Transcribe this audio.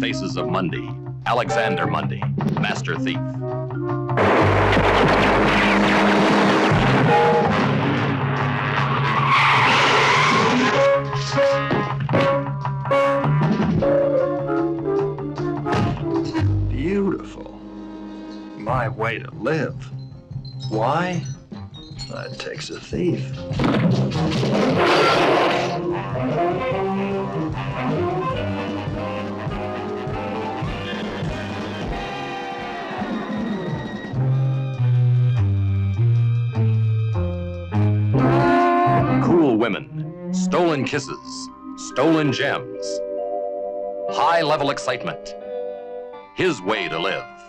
Faces of Mundy, Alexander Mundy, Master Thief. Beautiful. My way to live. Why? That takes a thief. Stolen kisses, stolen gems, high level excitement. His way to live.